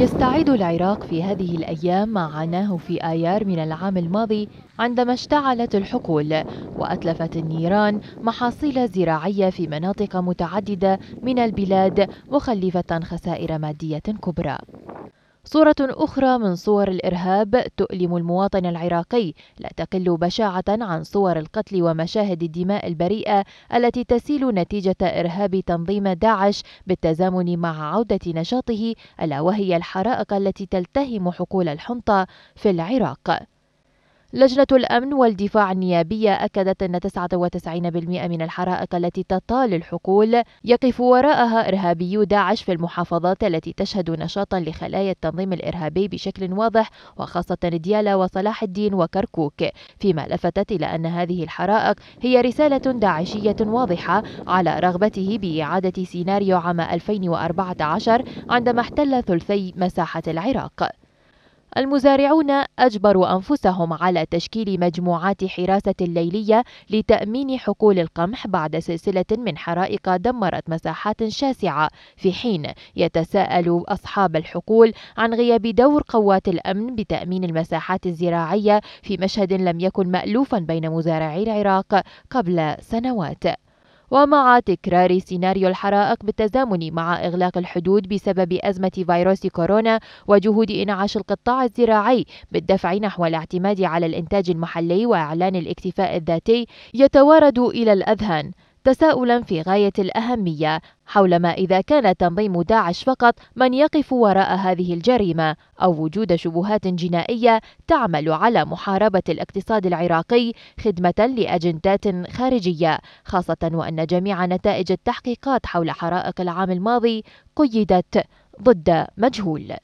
يستعيد العراق في هذه الأيام ما عاناه في آيار من العام الماضي عندما اشتعلت الحقول وأتلفت النيران محاصيل زراعية في مناطق متعددة من البلاد مخلفة خسائر مادية كبرى. صورة أخرى من صور الإرهاب تؤلم المواطن العراقي لا تقل بشاعة عن صور القتل ومشاهد الدماء البريئة التي تسيل نتيجة إرهاب تنظيم داعش بالتزامن مع عودة نشاطه ألا وهي الحرائق التي تلتهم حقول الحنطة في العراق. لجنة الأمن والدفاع النيابية أكدت أن 99% من الحرائق التي تطال الحقول يقف وراءها إرهابيو داعش في المحافظات التي تشهد نشاطا لخلايا التنظيم الإرهابي بشكل واضح وخاصة ديالا وصلاح الدين وكركوك. فيما لفتت إلى أن هذه الحرائق هي رسالة داعشية واضحة على رغبته بإعادة سيناريو عام 2014 عندما احتل ثلثي مساحة العراق. المزارعون أجبروا أنفسهم على تشكيل مجموعات حراسة ليلية لتأمين حقول القمح بعد سلسلة من حرائق دمرت مساحات شاسعة. في حين يتساءل أصحاب الحقول عن غياب دور قوات الأمن بتأمين المساحات الزراعية في مشهد لم يكن مألوفا بين مزارعي العراق قبل سنوات. ومع تكرار سيناريو الحرائق بالتزامن مع إغلاق الحدود بسبب أزمة فيروس كورونا وجهود إنعاش القطاع الزراعي بالدفع نحو الاعتماد على الإنتاج المحلي وإعلان الاكتفاء الذاتي يتوارد إلى الأذهان. تساؤلا في غاية الأهمية حول ما إذا كان تنظيم داعش فقط من يقف وراء هذه الجريمة أو وجود شبهات جنائية تعمل على محاربة الاقتصاد العراقي خدمة لأجندات خارجية خاصة وأن جميع نتائج التحقيقات حول حرائق العام الماضي قيدت ضد مجهول.